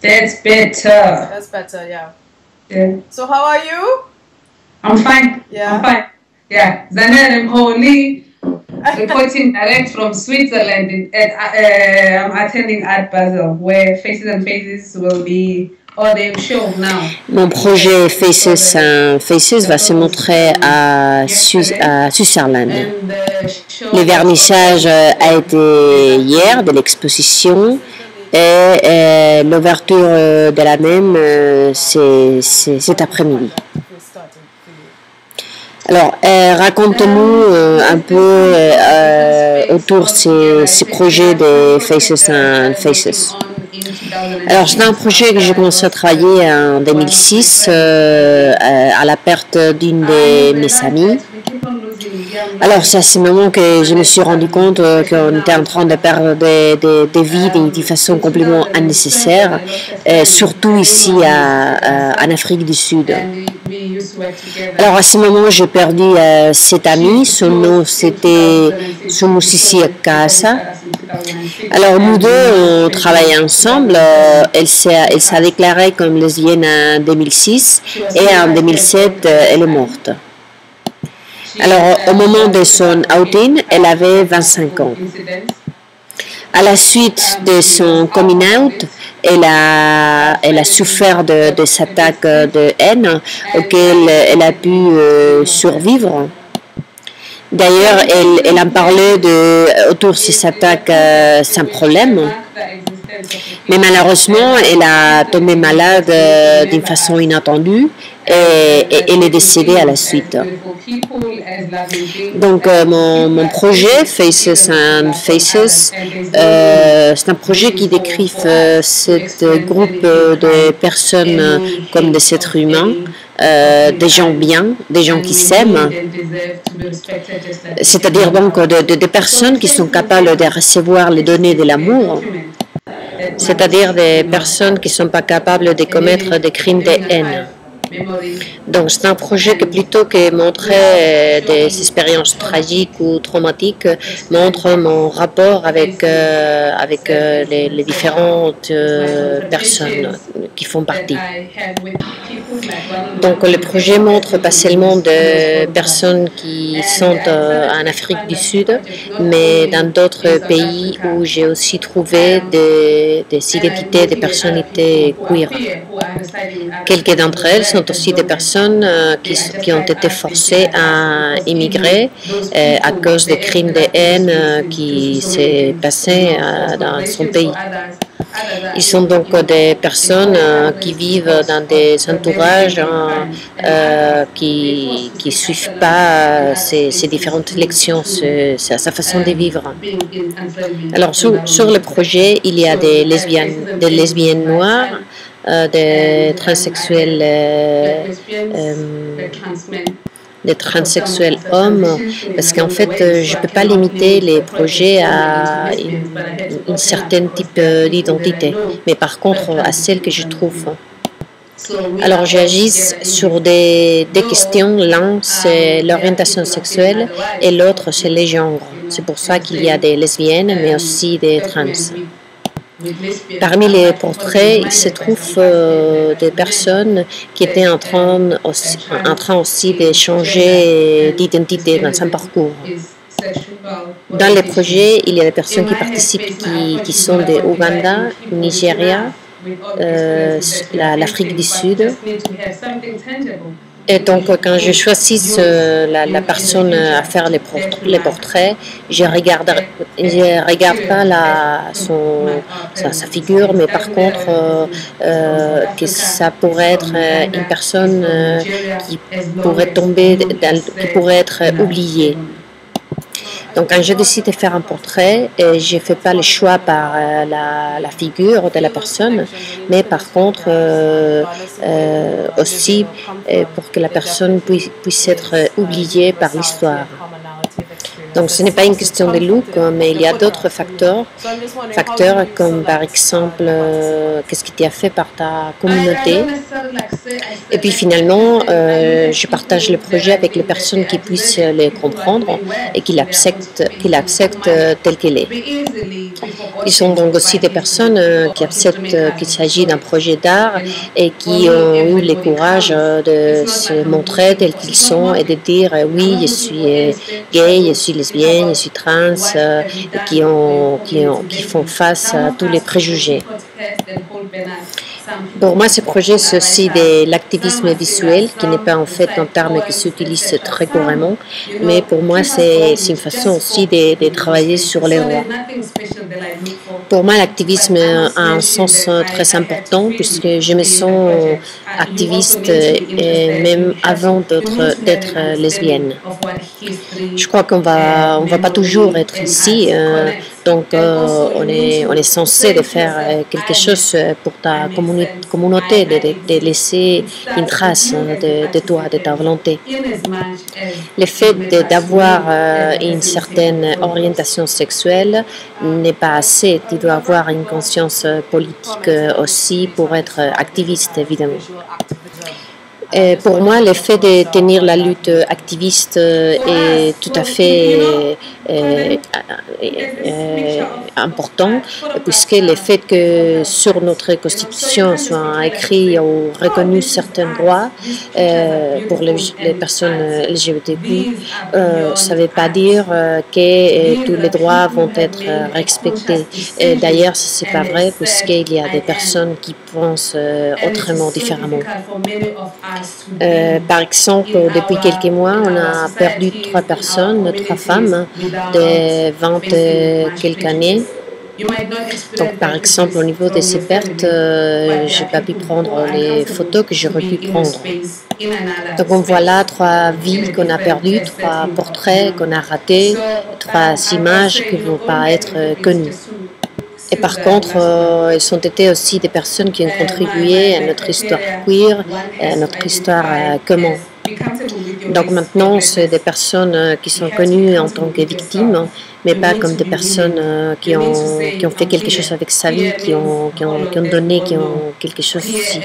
That's better. That's better, yeah. Yeah. So how are you? I'm fine. Yeah. I'm fine. Yeah. Zanel Mholi, reporting direct from Switzerland. In, at, uh, I'm attending Art Basel, where Faces and Faces will be, now. Mon projet Faces and Faces va se montrer à, à Switzerland. Show. Le vernissage euh, a été hier de l'exposition et euh, l'ouverture euh, de la même euh, c'est cet après-midi. Alors, raconte-nous un peu autour de ces, ces projets de Faces and Faces. Alors, c'est un projet que j'ai commencé à travailler en 2006 euh, euh, à la perte d'une de mes amies. Alors, c'est à ce moment que je me suis rendu compte euh, qu'on était en train de perdre des, vies d'une façon complètement unnecessaire, euh, surtout ici à- à- en Afrique du Sud. Alors à ce moment, j'ai perdu euh, cet. Son nom, c'était Sumusisi Akasa. Alors nous deux, on travaillait ensemble. Euh, elle s'est déclarée comme lesbienne en 2006 et en 2007, euh, elle est morte. Alors au moment de son outing, elle avait 25 ans. À la suite de son coming out, elle a, souffert de, de cette de haine auquel elle a pu euh, survivre. D'ailleurs, elle, elle en parlait de, autour de ces attaques euh, sans problème. Mais malheureusement, elle a tombé malade euh, d'une façon inattendue et, elle est décédée à la suite. Donc euh, mon, mon projet Faces and Faces, euh, c'est un projet qui décrit ce groupe de personnes comme des êtres humains, des gens bien, des gens qui s'aiment, c'est-à-dire donc de- de- des personnes qui sont capables de recevoir les données de l'amour, c'est-à-dire des personnes qui ne sont pas capables de commettre des crimes de haine. Donc c'est un projet qui plutôt que montrer euh, des expériences tragiques ou traumatiques, montre mon rapport avec, euh, avec euh, les, différentes personnes qui font partie. Donc le projet montre pas seulement de personnes qui sont euh, en Afrique du Sud, mais dans d'autres pays où j'ai aussi trouvé des, des identités, des personnalités queer. Quelques d'entre elles sont aussi des personnes euh, qui, qui ont été forcées à immigrer euh, à cause des crimes de haine qui s'est passé dans son pays. Ils sont donc des personnes euh, qui vivent dans des entourages hein, euh, qui ne suivent pas euh, ces, différentes lections, sa, façon de vivre. Alors sur, le projet, il y a des lesbiennes, des lesbiennes noires, des transsexuels, des transsexuels hommes, parce qu'en fait, euh, je ne peux pas limiter les projets à une certaine type euh, d'identité, mais par contre à celle que je trouve. Alors j'agis sur des, des questions, l'un c'est l'orientation sexuelle et l'autre c'est les genres. C'est pour ça qu'il y a des lesbiennes mais aussi des trans. Parmi les portraits, il se trouve euh, des personnes qui étaient en train aussi, en train aussi de changer d'identité dans un parcours. Dans les projets, il y a des personnes qui participent qui, sont de Ouganda, Nigeria, euh, la- l'Afrique du Sud. Et donc, quand je choisis euh, la, personne à faire les, portraits, les portraits, je regarde, je regarde pas la, son, sa, figure, mais par contre, euh, euh, que ça pourrait être euh, une personne euh, qui pourrait tomber, qui pourrait être oubliée. Donc, quand je décide de faire un portrait, euh, je ne fais pas le choix par euh, la, figure de la personne, mais par contre, euh, euh, aussi euh, pour que la personne puisse être oubliée par l'histoire. Donc ce n'est pas une question de look, mais il y a d'autres facteurs. Facteurs comme par exemple, euh, qu'est-ce qui t'a fait par ta communauté. Et puis finalement, euh, je partage le projet avec les personnes qui puissent les comprendre et qui l'acceptent, qui l'acceptent tel qu'il est. Ils sont donc aussi des personnes euh, qui acceptent qu'il s'agit d'un projet d'art et qui ont eu le courage de se montrer tels qu'ils sont et de dire oui, je suis gay, je suis lesbienne, je suis trans, et qui, ont, qui, ont, qui font face à tous les préjugés. Pour moi, ce projet, c'est aussi de l'activisme visuel, qui n'est pas en fait un terme qui s'utilise très couramment, mais pour moi, c'est une façon aussi de, travailler sur les droits. Pour moi, l'activisme a un sens très important, puisque je me sens activiste même avant d'être lesbienne. Je crois qu'on va, on va pas toujours être ici. Euh, donc, euh, on, est, on est censé de faire euh, quelque chose pour ta communauté, de, laisser une trace de, toi, de ta volonté. Le fait d'avoir euh, une certaine orientation sexuelle n'est pas assez. Tu dois avoir une conscience politique aussi pour être activiste, évidemment. Pour moi, le fait de tenir la lutte activiste est tout à fait euh, euh, important, puisque le fait que sur notre constitution soient écrits ou reconnus certains droits euh, pour les, personnes LGBTQ, ça ne veut pas dire que tous les droits vont être respectés. D'ailleurs, ce n'est pas vrai, puisqu'il y a des personnes qui pensent autrement, différemment. par exemple, depuis quelques mois, on a perdu trois personnes, trois femmes, de 20 quelques années. Donc, par exemple, au niveau de ces pertes, euh, je n'ai pas pu prendre les photos que j'aurais pu prendre. Donc, on voit là trois villes qu'on a perdues, trois portraits qu'on a ratés, trois images qui ne vont pas être connues. Et par contre, euh, elles ont été aussi des personnes qui ont contribué à notre histoire queer, à notre histoire euh, commune. Donc maintenant, c'est des personnes euh, qui sont connues en tant que victimes, mais pas comme des personnes euh, qui ont, qui ont fait quelque chose avec sa vie, qui ont, qui ont, donné, qui ont quelque chose aussi.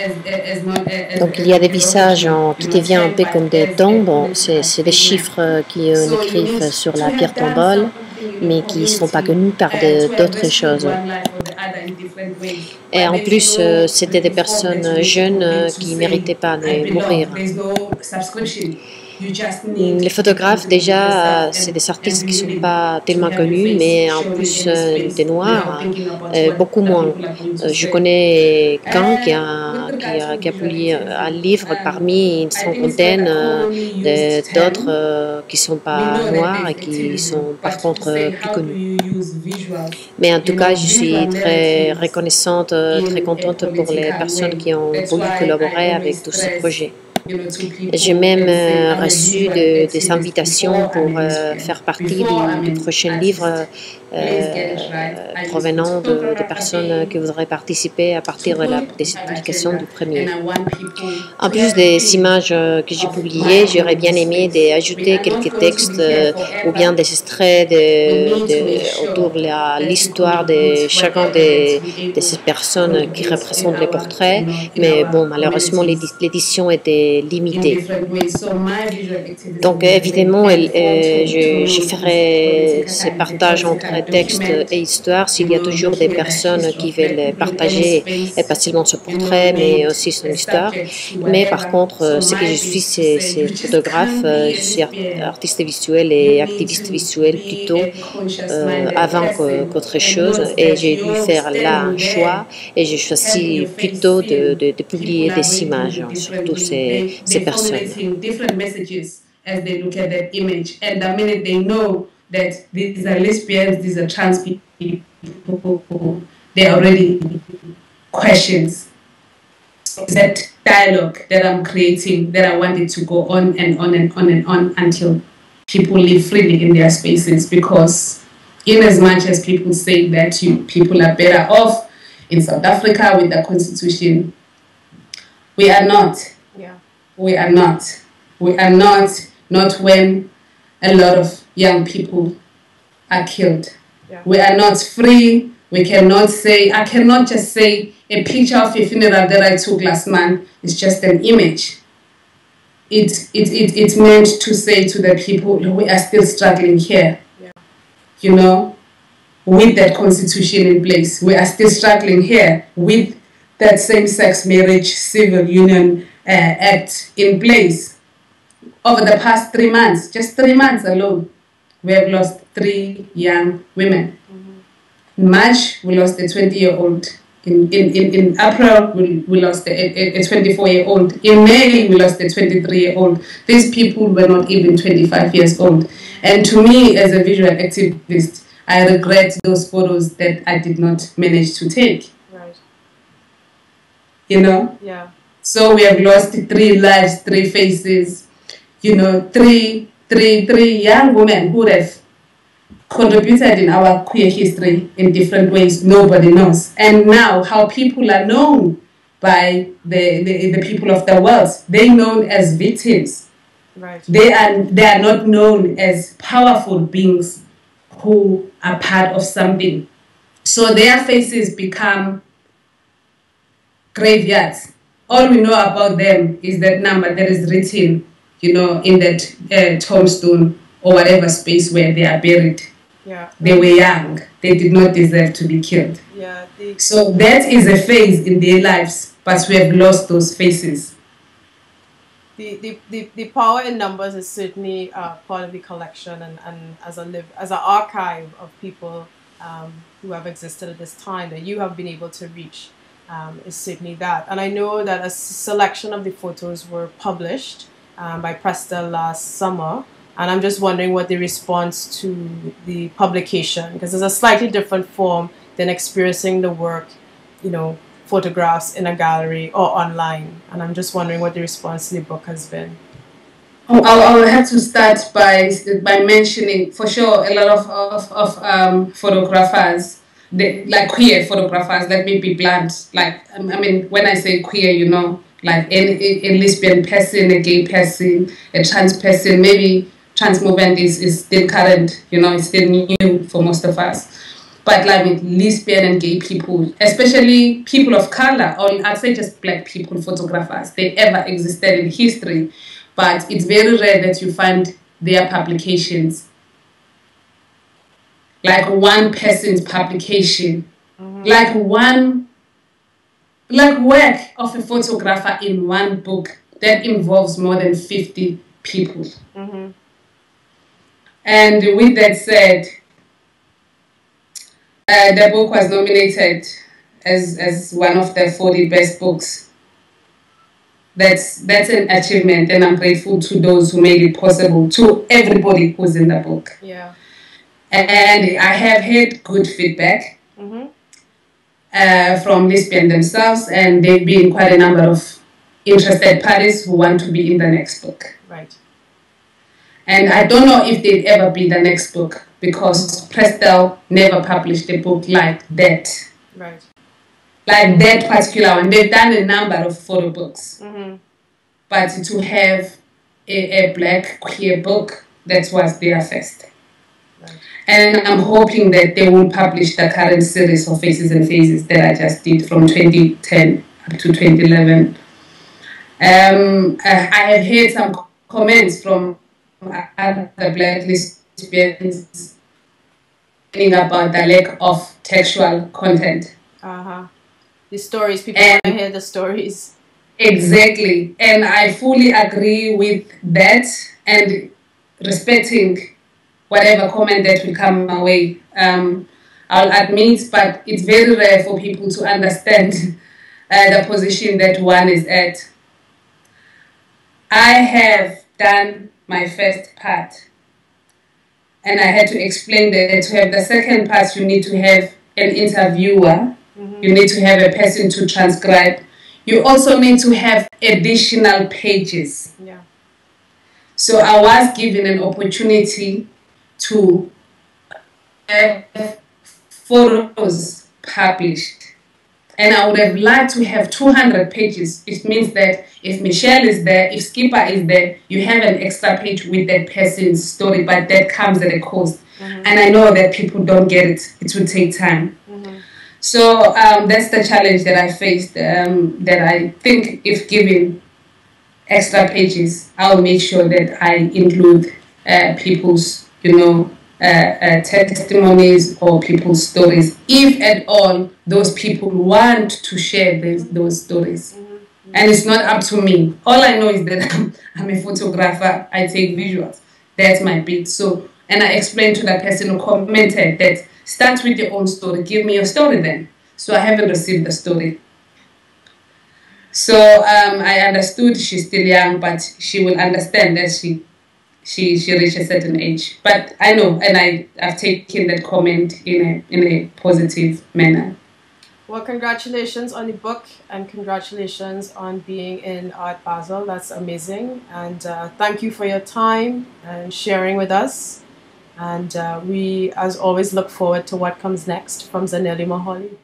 Donc il y a des visages qui deviennent un peu comme des tombes, c'est des chiffres qui écrivent sur la pierre tombale mais qui ne sont pas connus par d'autres choses. Et en plus, euh, c'était des personnes jeunes qui ne méritaient pas de mourir. Les photographes, déjà, c'est des artistes qui ne sont pas tellement connus, mais en plus euh, des noirs, euh, beaucoup moins. Euh, je connais Kang qui a, qui a, publié un livre parmi une cinquantaine d'autres qui ne sont pas noirs et qui sont par contre plus connus. Mais en tout cas, je suis très reconnaissante, très contente pour les personnes qui ont voulu collaborer avec tous ces projets. J'ai même euh, reçu des invitations pour euh, faire partie du, prochain livre euh, provenant de, personnes qui voudraient participer à partir de la, des publications du premier. En plus des images que j'ai publiées, j'aurais bien aimé d'ajouter quelques textes ou bien des extraits de, autour de l'histoire de chacun de, ces personnes qui représentent les portraits, mais bon, malheureusement, l'édition était limité. Donc évidemment, euh, je, je, ferai ce partage entre texte et histoire s'il y a toujours des personnes qui veulent partager pas seulement ce portrait, mais aussi son histoire. Mais par contre, euh, ce que je suis, c'est photographe, euh, je suis artiste visuel et activiste visuel plutôt avant qu'autre chose. Et j'ai dû faire là un choix et j'ai choisi plutôt de, publier des images, surtout ces ces personnes. as they look at that image. And the minute they know that these are lesbians, these are trans people, they already questions. That dialogue that I'm creating, that I wanted to go on and on and on and on until people live freely in their spaces. Because, in as much as people say that you, people are better off in South Africa with the constitution, we are not Yeah. we are not. We are not, not when a lot of young people are killed. Yeah. We are not free. We cannot say, I cannot just say a picture of a funeral that I took last month is just an image. It, it, it, it's meant to say to the people, we are still struggling here. Yeah. You know, with that constitution in place. We are still struggling here with that same sex marriage civil union uh, act in place. Over the past three months, just three months alone, we have lost three young women. In March, we lost a 20 year old. In, in, in, in April, we, we lost a 24 year old. In May, we lost a 23 year old. These people were not even 25 years old. And to me, as a visual activist, I regret those photos that I did not manage to take. Right. You know? Yeah. So we have lost three lives, three faces, you know, three, three, three young women who have contributed in our queer history in different ways. Nobody knows. And now how people are known by the, the, the people of the world. They're known as victims. Right. They are they are not known as powerful beings who are part of something. So their faces become graveyards. All we know about them is that number that is written, you know, in that uh, tombstone or whatever space where they are buried. Yeah. They were young. They did not deserve to be killed. Yeah. The, So that is a phase in their lives, but we have lost those faces. the, the, the, the power in numbers is certainly uh, part of the collection and, and as a live as an archive of people um, who have existed at this time that you have been able to reach um, is certainly that. And I know that a selection of the photos were published um, by Presta last summer. And I'm just wondering what the response to the publication, because it's a slightly different form than experiencing the work, you know, photographs in a gallery or online. And I'm just wondering what the response to the book has been. Oh, I will have to start by by mentioning for sure a lot of of, of um, photographers, they, like queer photographers. Let me be blunt. Like I mean, when I say queer, you know, like a, a, lesbian person, a gay person, a trans person. Maybe trans movement is, is still current. You know, it's still new for most of us. But like with lesbian and gay people, especially people of color, or I'd say just black people photographers, they ever existed in history but it's very rare that you find their publications like one person's publication mm-hmm. like one like work of a photographer in one book that involves more than 50 people Mm-hmm. and with that said uh, the book was nominated as, as one of the 40 best books that's that's an achievement and i'm grateful to those who made it possible to everybody who's in the book Yeah. and i have had good feedback. Uh, from lesbian themselves and they've been quite a number of interested parties who want to be in the next book Right. and i don't know if they'd ever be the next book because prestel never published a book like that Right. like that particular one they've done a number of photo books Mm-hmm. but to have a, a black queer book that was their first Right. And i'm hoping that they will publish the current series of faces and phases that i just did from 2010 up to 2011 um, I, I have heard some comments from other black lesbians about the lack of textual content Uh-huh. The stories, people And- want to hear the stories. Exactly. And I fully agree with that and respecting whatever comment that will come my way. Um, I'll admit, but it's very rare for people to understand uh, the position that one is at. I have done my first part, and I had to explain that to have the second part, you need to have an interviewer you need to have a person to transcribe. You also need to have additional pages. Yeah. So I was given an opportunity to have photos published. And I would have liked to have 200 pages. It means that if Michelle is there, if Skipper is there, you have an extra page with that person's story, but that comes at a cost. Mm-hmm. And I know that people don't get it. It will take time. Mm-hmm. So um, that's the challenge that I faced. Um, that I think, if given extra pages, I'll make sure that I include uh, people's, you know, uh, uh, testimonies or people's stories, if at all those people want to share this, those stories. Mm-hmm. And it's not up to me. All I know is that I'm, I'm a photographer, I take visuals. That's my bit. So, and I explained to that person who commented that start with your own story, give me your story then. So I haven't received the story. So um, I understood she's still young, but she will understand that she she she reached a certain age. But I know, and I I've taken that comment in a in a positive manner. Well, congratulations on the book and congratulations on being in Art Basel. That's amazing. And uh, thank you for your time and sharing with us. And uh, we, as always, look forward to what comes next from Zanelli Moholi.